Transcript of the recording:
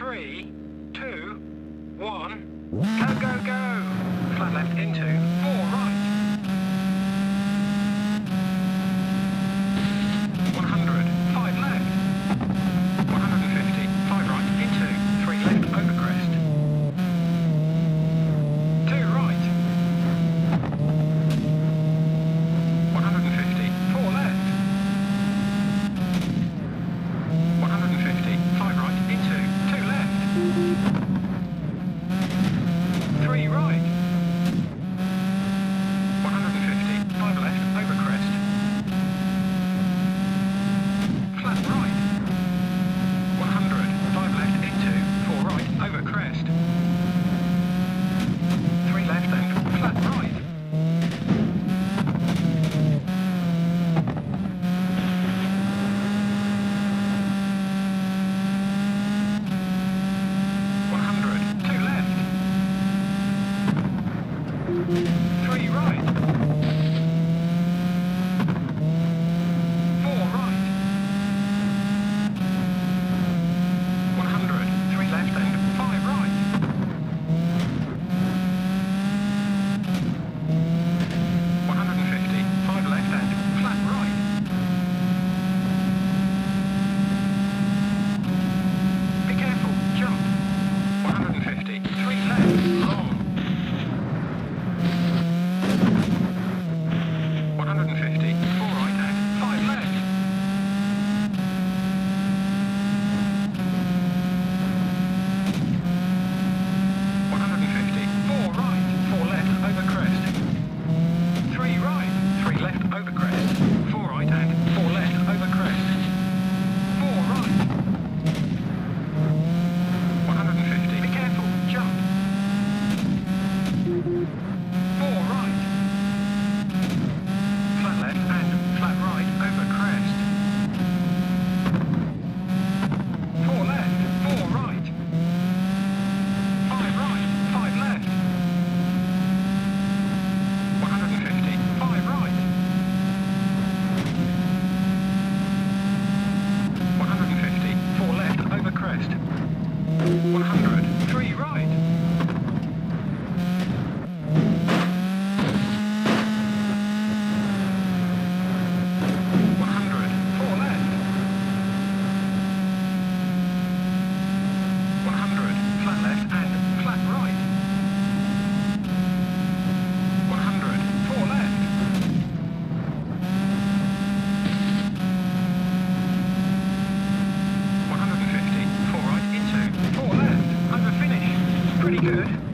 three, two, one, go, go, go. Flat left into four, good.